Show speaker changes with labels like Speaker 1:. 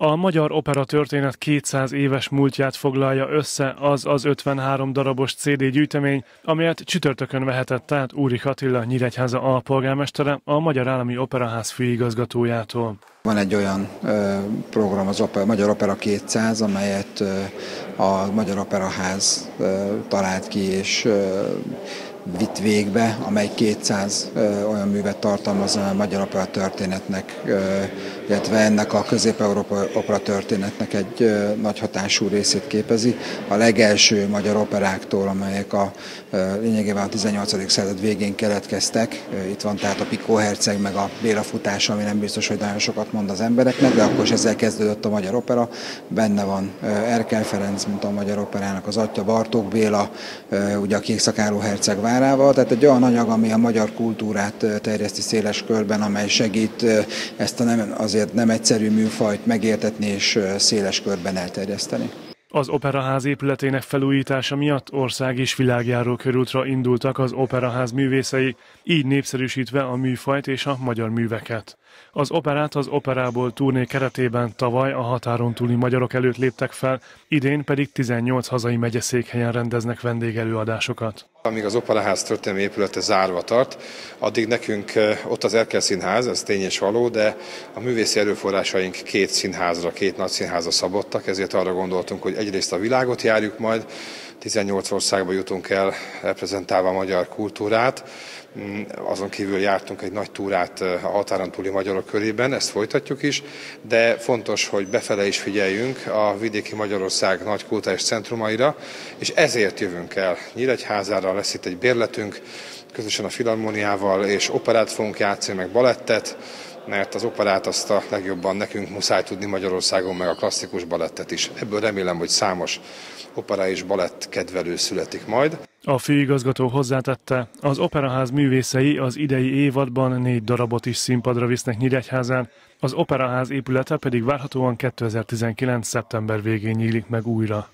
Speaker 1: A magyar opera történet 200 éves múltját foglalja össze az az 53 darabos CD gyűjtemény, amelyet csütörtökön vehetett át Úri Attila Nyíregyháza alpolgármestere a Magyar Állami Operaház főigazgatójától.
Speaker 2: Van egy olyan ö, program, az opera, Magyar Opera 200, amelyet ö, a Magyar Operaház ö, talált ki és vitt végbe, amely 200 olyan művet tartalmaz a magyar opera történetnek, illetve ennek a közép-európa opera történetnek egy nagy hatású részét képezi. A legelső magyar operáktól, amelyek a lényegében a 18. század végén keletkeztek, itt van tehát a Pikó Herceg, meg a Béla futás, ami nem biztos, hogy nagyon sokat mond az embereknek, de akkor is ezzel kezdődött a magyar opera. Benne van Erkel Ferenc, mint a magyar operának az atya, Bartók Béla, ugye a Kékszakáló Herceg vár, várával, tehát egy olyan anyag, ami a magyar kultúrát terjeszti széles körben, amely segít ezt a nem, azért nem egyszerű műfajt megértetni és széles körben elterjeszteni.
Speaker 1: Az Operaház épületének felújítása miatt ország és világjáró körútra indultak az Operaház művészei, így népszerűsítve a műfajt és a magyar műveket. Az operát az operából turné keretében tavaly a határon túli magyarok előtt léptek fel, idén pedig 18 hazai megyeszékhelyen rendeznek vendégelőadásokat.
Speaker 3: Amíg az Operaház történelmi épülete zárva tart, addig nekünk ott az Erkel Színház, ez tény és való, de a művészi erőforrásaink két színházra, két nagy színházra szabottak, ezért arra gondoltunk, hogy egyrészt a világot járjuk majd, 18 országba jutunk el reprezentálva a magyar kultúrát, mm, azon kívül jártunk egy nagy túrát a határon túli magyarok körében, ezt folytatjuk is, de fontos, hogy befele is figyeljünk a vidéki Magyarország nagy kultúrás centrumaira, és ezért jövünk el Nyíregyházára, lesz itt egy bérletünk, közösen a Filharmoniával, és operát fogunk játszani, meg balettet, mert az operát azt a legjobban nekünk muszáj tudni Magyarországon, meg a klasszikus balettet is. Ebből remélem, hogy számos opera és balett kedvelő születik majd.
Speaker 1: A főigazgató hozzátette, az Operaház művészei az idei évadban négy darabot is színpadra visznek Nyíregyházán, az Operaház épülete pedig várhatóan 2019. szeptember végén nyílik meg újra.